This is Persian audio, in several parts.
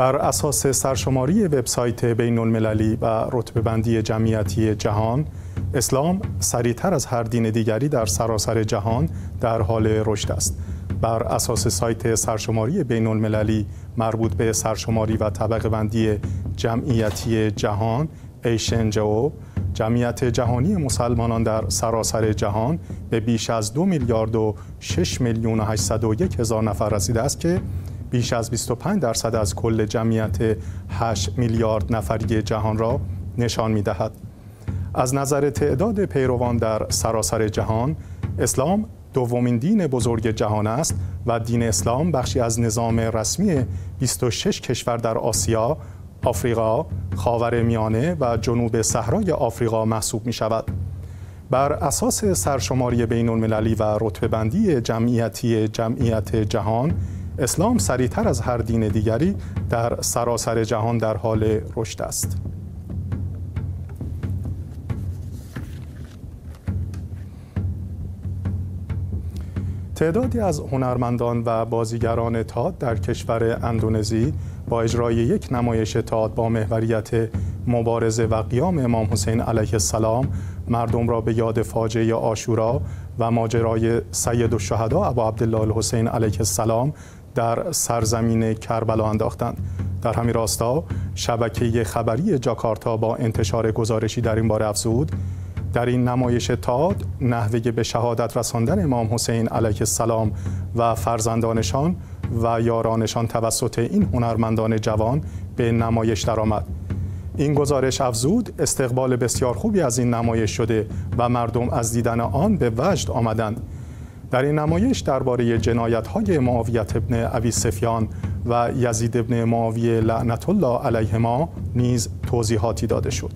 بر اساس سرشماری وبسایت بین المللی و رتبه بندی جمعیتی جهان اسلام سریعتر از هر دین دیگری در سراسر جهان در حال رشد است. بر اساس سایت سرشماری بین المللی مربوط به سرشماری و طبقه بندی جمعیتی جهان ایشنجو جمعیت جهانی مسلمانان در سراسر جهان به بیش از دو میلیارد و 6 میلیون و 801 هزار نفر رسیده است که بیش از 25 درصد از کل جمعیت 8 میلیارد نفری جهان را نشان می دهد. از نظر تعداد پیروان در سراسر جهان اسلام دومین دین بزرگ جهان است و دین اسلام بخشی از نظام رسمی 26 کشور در آسیا، آفریقا، خاور میانه و جنوب صحرای آفریقا محسوب می شود. بر اساس سرشماری بین المللی و رتبه بندی جمعیتی جمعیت جهان اسلام سریعتر از هر دین دیگری در سراسر جهان در حال رشد است. تعدادی از هنرمندان و بازیگران تئاتر در کشور اندونزی با اجرای یک نمایش تئاتر با محوریت مبارزه و قیام امام حسین علیه السلام مردم را به یاد فاجعه آشورا و ماجرای سید الشهدا ابا عبدالله الحسین علیه السلام در سرزمین کربلا انداختند در همین راستا شبکه خبری جاکارتا با انتشار گزارشی در این باره افزود در این نمایش تاد نحوه به شهادت رساندن امام حسین علیه السلام و فرزندانشان و یارانشان توسط این هنرمندان جوان به نمایش درآمد. این گزارش افزود استقبال بسیار خوبی از این نمایش شده و مردم از دیدن آن به وجد آمدند. در این نمایش درباره جنایت های معاویت ابن ابی سفیان و یزید ابن معاویه لعنت الله علیهما نیز توضیحاتی داده شد.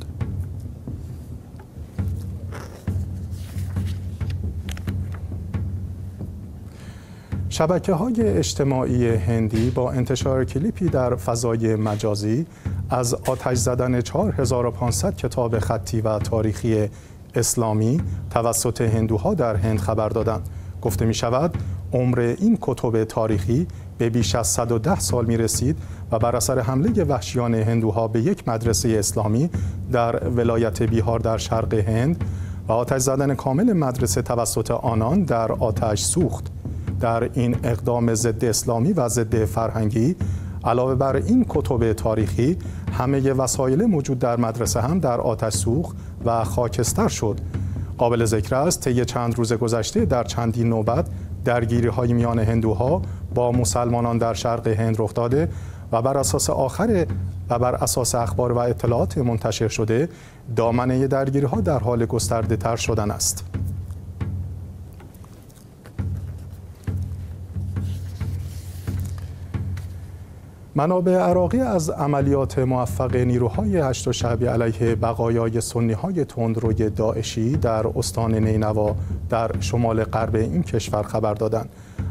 شبکه های اجتماعی هندی با انتشار کلیپی در فضای مجازی از آتش زدن 4500 کتاب خطی و تاریخی اسلامی توسط هندوها در هند خبر دادند. گفته می شود عمر این کتب تاریخی به بیش از 110 سال می رسید و بر اثر حمله وحشیان هندوها به یک مدرسه اسلامی در ولایت بیهار در شرق هند و آتش زدن کامل مدرسه توسط آنان در آتش سوخت. در این اقدام ضد اسلامی و ضد فرهنگی علاوه بر این کتب تاریخی همه وسایل موجود در مدرسه هم در آتش سوخت و خاکستر شد قابل ذکر است طی چند روز گذشته در چندین نوبت درگیری های میان هندوها با مسلمانان در شرق هند رخ داده و بر اساس آخر و بر اساس اخبار و اطلاعات منتشر شده دامنه درگیری ها در حال گسترده تر شدن است. منابع عراقی از عملیات موفق نیروهای هشت شعبی علیه بقایای سنی های تندروی داعشی در استان نینوا در شمال غرب این کشور خبر دادند.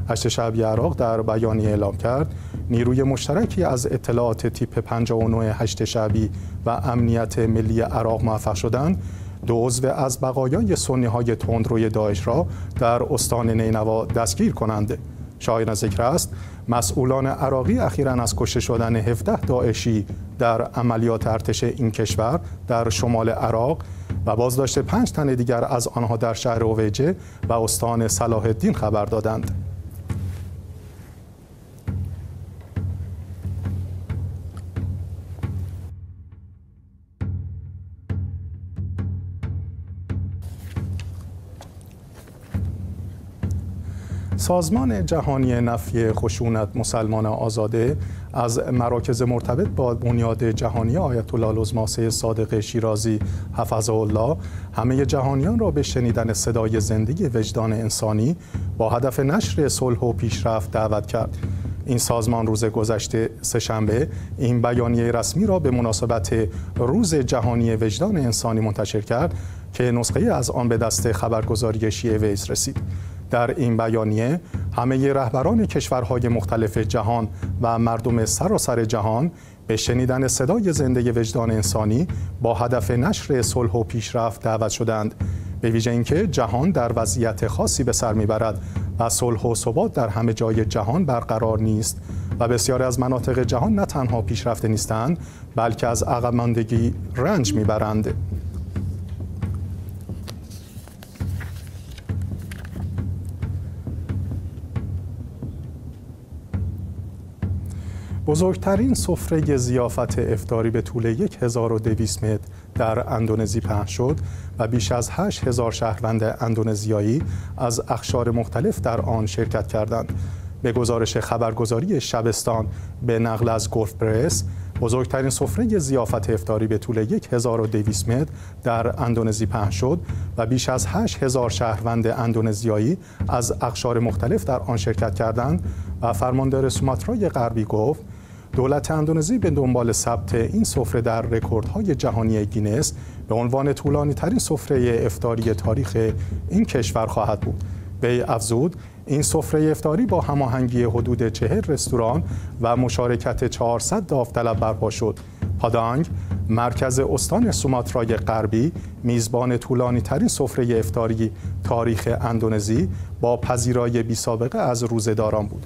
هشت شعبی عراق در بیانیه اعلام کرد نیروی مشترکی از اطلاعات تیپ 59 هشت شعبی و امنیت ملی عراق موفق شدند دو عضو از بقایای سنی های تندروی داعش را در استان نینوا دستگیر کنند. شایان ذکر است مسئولان عراقی اخیرا از کشته شدن 17 داعشی در عملیات ارتش این کشور در شمال عراق و بازداشت پنج تن دیگر از آنها در شهر اویجه و استان صلاح الدین خبر دادند. سازمان جهانی نفی خشونت مسلمان آزاده از مراکز مرتبط با بنیاد جهانی آیت الله العظما صادق شیرازی حفظه الله همه جهانیان را به شنیدن صدای زندگی وجدان انسانی با هدف نشر صلح و پیشرفت دعوت کرد. این سازمان روز گذشته سهشنبه این بیانیه رسمی را به مناسبت روز جهانی وجدان انسانی منتشر کرد که نسخه از آن به دست خبرگزاری شیعه ویز رسید. در این بیانیه همه رهبران کشورهای مختلف جهان و مردم سراسر جهان به شنیدن صدای زنده وجدان انسانی با هدف نشر صلح و پیشرفت دعوت شدند. به ویژه اینکه جهان در وضعیت خاصی به سر می‌برد و صلح و ثبات در همه جای جهان برقرار نیست و بسیاری از مناطق جهان نه تنها پیشرفته نیستند بلکه از عقب ماندگی رنج می‌برند. بزرگترین سفره زیافت افتاری به طول 1200 متر در اندونزی پهن شد و بیش از 8000 شهروند اندونزیایی از اخشار مختلف در آن شرکت کردند. به گزارش خبرگزاری شبستان به نقل از گلف پرس بزرگترین سفره ضیافت افتاری به طول 1200 متر در اندونزی پهن شد و بیش از 8000 شهروند اندونزیایی از اقشار مختلف در آن شرکت کردند و فرماندار سوماترای غربی گفت دولت اندونزی به دنبال ثبت این سفره در رکوردهای جهانی گینس به عنوان طولانی ترین سفره افتاری تاریخ این کشور خواهد بود. وی افزود این سفره افتاری با هماهنگی حدود چهر رستوران و مشارکت 400 داوطلب برپا شد. پادانگ مرکز استان سوماترای غربی میزبان طولانی ترین سفره افتاری تاریخ اندونزی با پذیرای بی سابقه از روزداران بود.